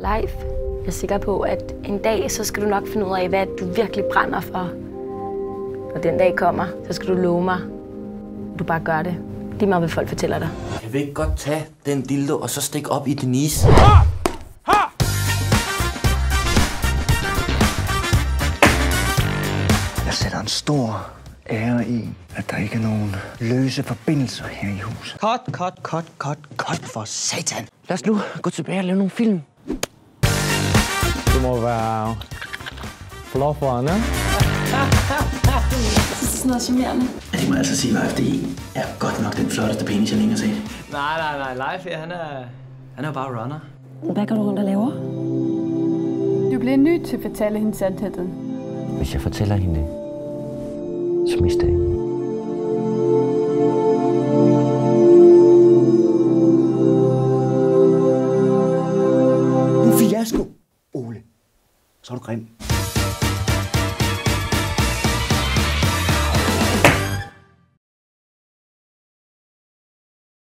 Live. Jeg er sikker på, at en dag, så skal du nok finde ud af, hvad du virkelig brænder for. Og den dag kommer, så skal du love mig, du bare gør det. Lige meget, hvad folk fortæller dig. Jeg vil ikke godt tage den dildo og så stikke op i Denise. Jeg sætter en stor ære i, at der ikke er nogen løse forbindelser her i huset. Cut, cut, cut, cut, cut for satan. Lad os nu gå tilbage og lave nogle film. Må være flufferen, ikke? Sådan noget charmerende. Det må jeg altså sige, at FDI er godt nok den flotteste penis, jeg længe har set. Nej, nej, nej. Leif, ja, han er... Han er bare runner. Hvad går du rundt og laver? Du bliver nødt til at fortælle hende sandheden. Hvis jeg fortæller hende det, så mister jeg Så er du grim.